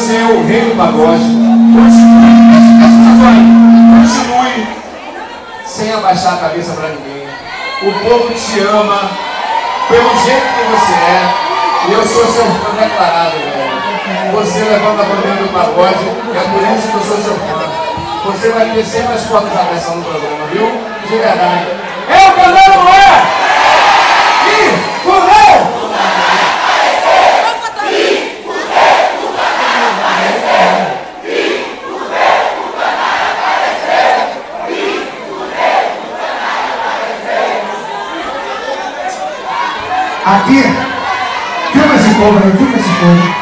você é o rei do pagode. Continue, continue sem abaixar a cabeça para ninguém. O povo te ama pelo jeito que você é. E eu sou seu fã declarado, velho. Você levanta a bandeira do pagode, e é por isso que eu sou seu fã. Você vai ter sempre as portas abertas no programa, viu? De verdade. É o canal, não é? Ih, fudeu! Aqui, filma esse povo aí, filma esse povo.